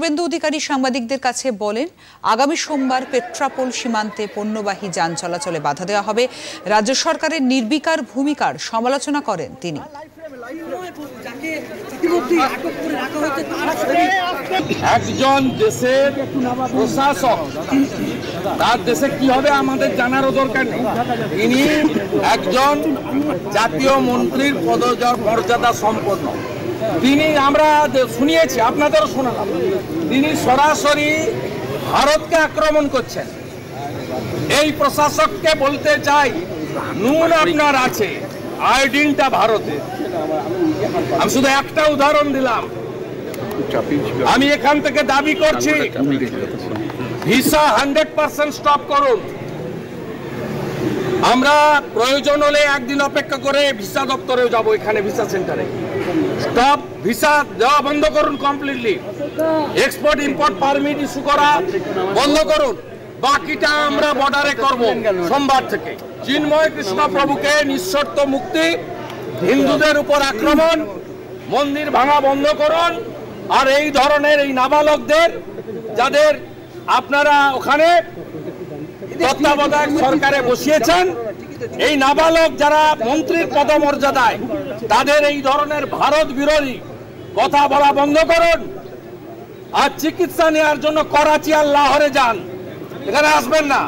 শুভেন্দু অধিকারী সাংবাদিকদের কাছে বলেন, আগামী সোমবার পেট্রাপোল সীমান্তে পণ্যবাহী যান চলাচলে বাধা দেওয়া হবে। রাজ্য সরকারের নির্বিকার ভূমিকার সমালোচনা করেন তিনি। একজন দেশের প্রশাসক, তার দেশে কি হবে আমাদের জানারও দরকার নেই। তিনি একজন জাতীয় মন্ত্রীর পদজ মর্যাদা সম্পন্ন। তিনি আমরা শুনিয়েছি, আপনাদেরও শোনালাম। তিনি সরাসরি ভারতকে আক্রমণ করছেন। এই প্রশাসককে বলতে চাই নুন আপনার আছে আয়োডিনটা ভারতে। আমি শুধু একটা উদাহরণ দিলাম। আমি এখান থেকে দাবি করছি, ভিসা হান্ড্রেড পার্সেন্ট স্টপ করুন। আমরা প্রয়োজন হলে একদিন অপেক্ষা করে ভিসা দপ্তরেও যাব এখানে ভিসা সেন্টারে। স্টপ ভিসা দেওয়া বন্ধ করুন completely export import permit issue করা বন্ধ করুন। বাকিটা আমরা বর্ডারে করব সোমবার থেকে। চিন্ময় কৃষ্ণ প্রভুকে নিঃশর্ত মুক্তি, হিন্দুদের উপর আক্রমণ, মন্দির ভাঙা বন্ধ করুন, আর এই ধরনের এই নাবালকদের, যাদের আপনারা ওখানে তত্ত্বাবধায়ক সরকারে বসিয়েছেন। এই নাবালক যারা মন্ত্রীর পদমর্যাদায় তাদের এই ধরনের ভারত বিরোধী কথা বলা বন্ধ করুন। আর চিকিৎসা নেওয়ার জন্য করাচি আর লাহোরে যান। এখানে আসবেন না।